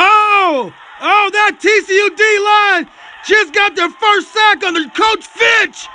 Oh, oh, that TCU D line just got their first sack under Coach Fitch.